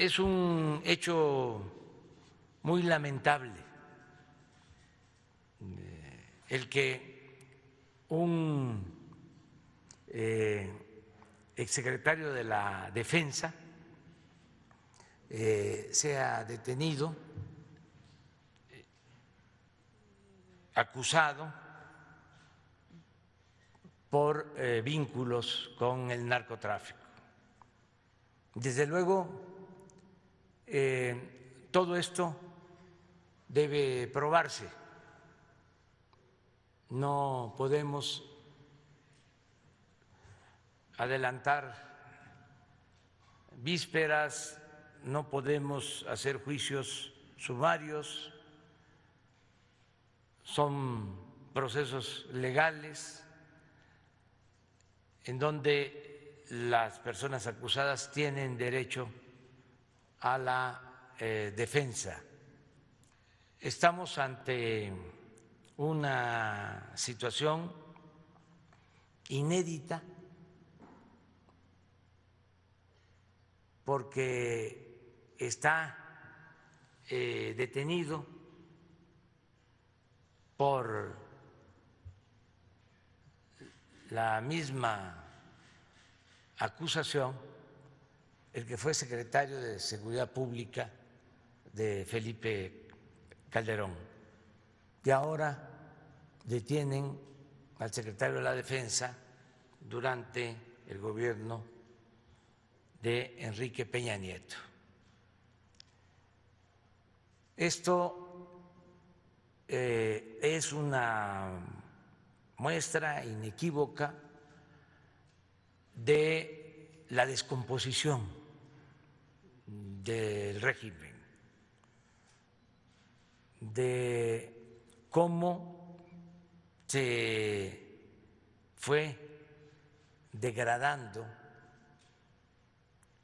es un hecho muy lamentable eh, el que un eh, exsecretario de la Defensa eh, sea detenido, acusado por vínculos con el narcotráfico. Desde luego, eh, todo esto debe probarse. No podemos adelantar vísperas, no podemos hacer juicios sumarios, son procesos legales en donde las personas acusadas tienen derecho a la eh, defensa. Estamos ante una situación inédita porque está eh, detenido por la misma acusación el que fue secretario de Seguridad Pública de Felipe Calderón. Y ahora detienen al secretario de la Defensa durante el gobierno de Enrique Peña Nieto. Esto eh, es una muestra inequívoca de la descomposición del régimen, de cómo se fue degradando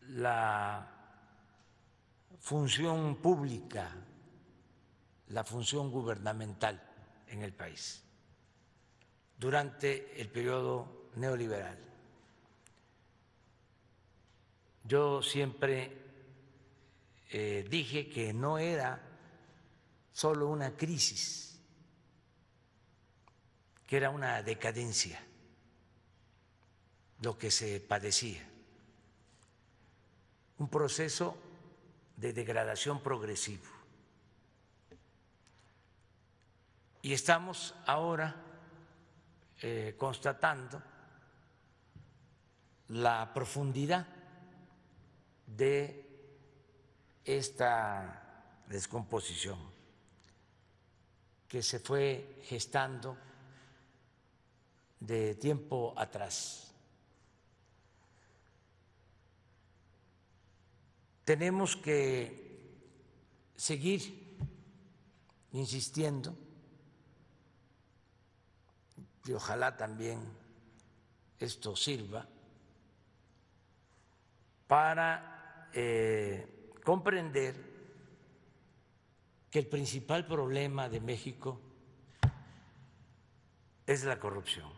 la función pública, la función gubernamental en el país durante el periodo neoliberal. Yo siempre eh, dije que no era solo una crisis, que era una decadencia lo que se padecía, un proceso de degradación progresivo. Y estamos ahora eh, constatando la profundidad de esta descomposición que se fue gestando de tiempo atrás. Tenemos que seguir insistiendo y ojalá también esto sirva para eh, comprender que el principal problema de México es la corrupción.